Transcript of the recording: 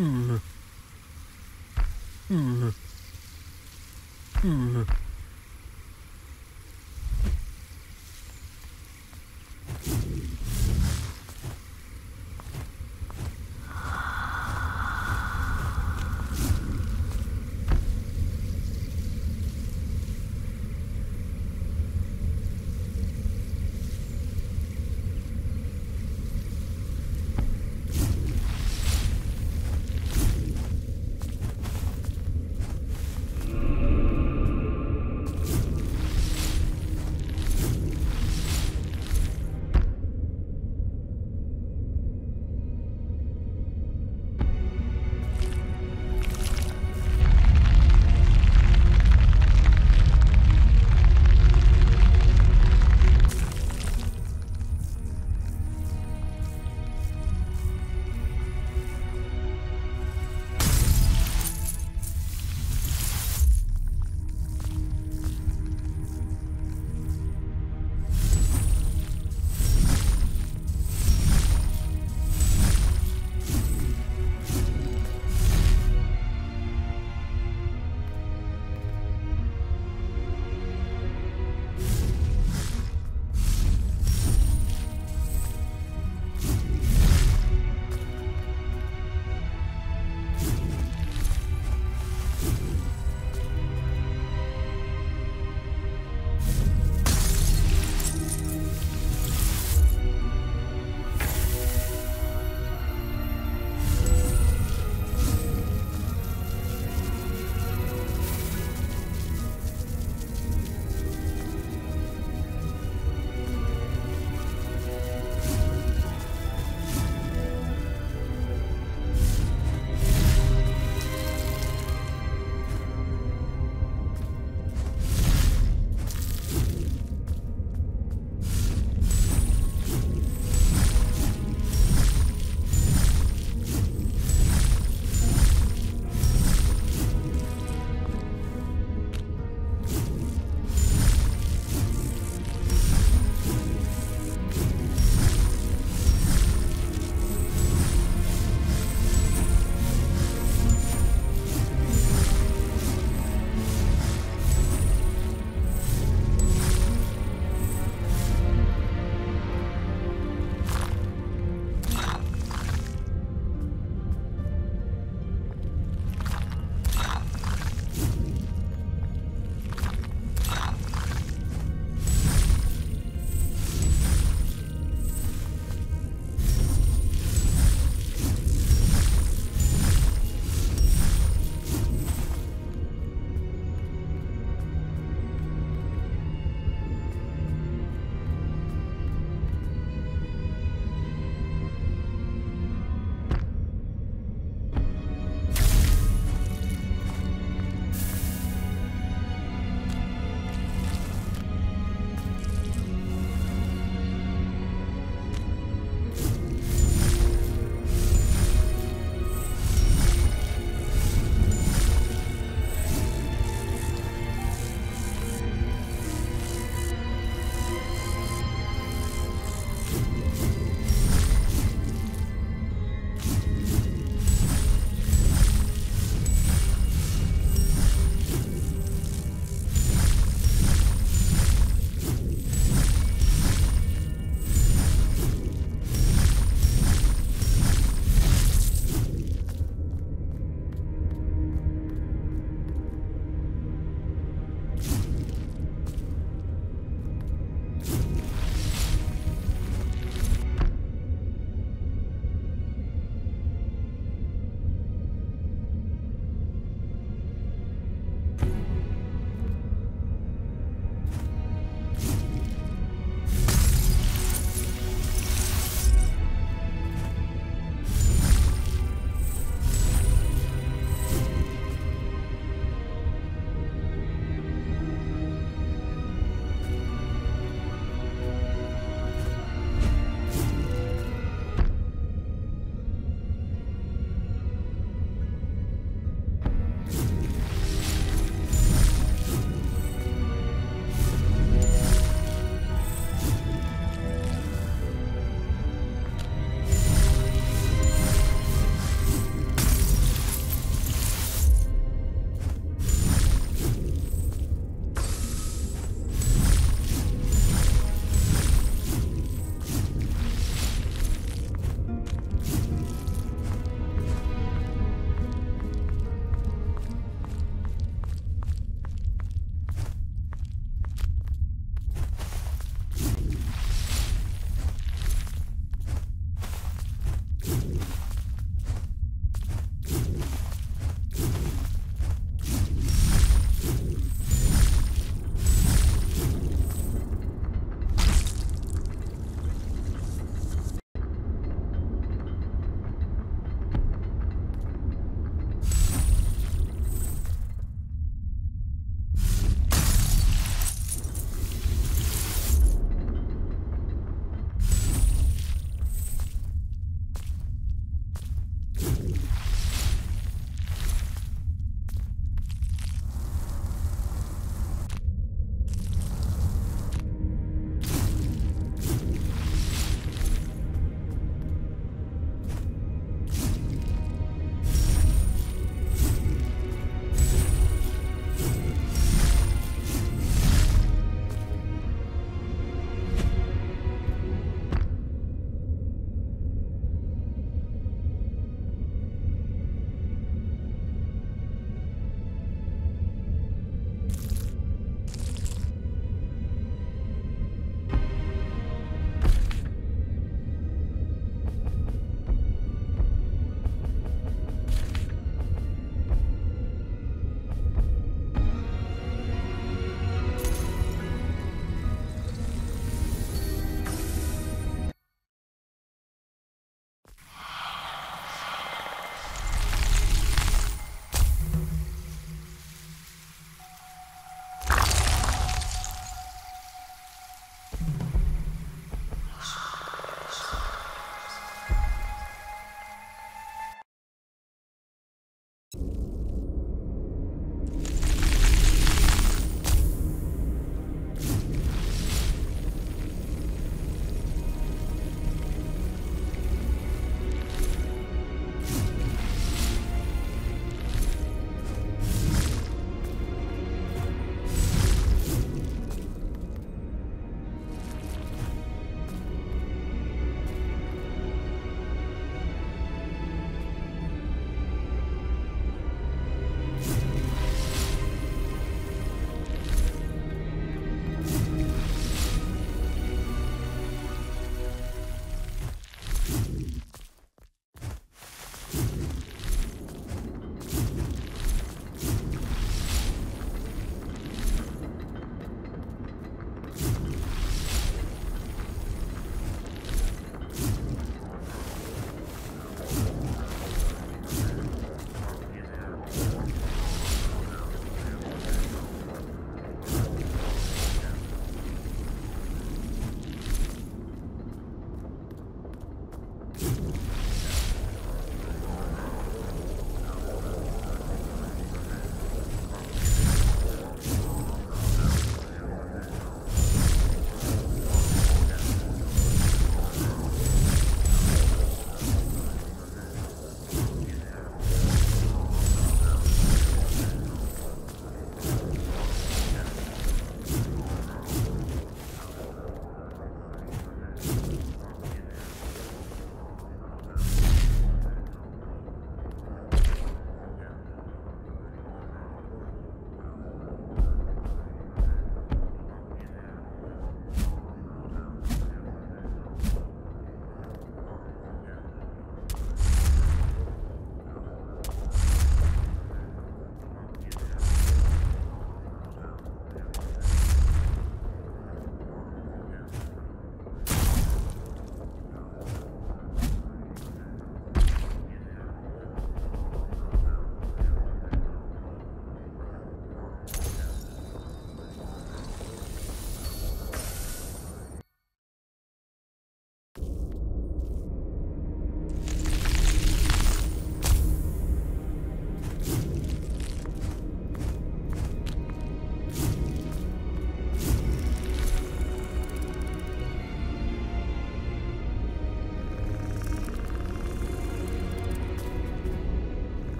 Mm-hmm. Mm-hmm.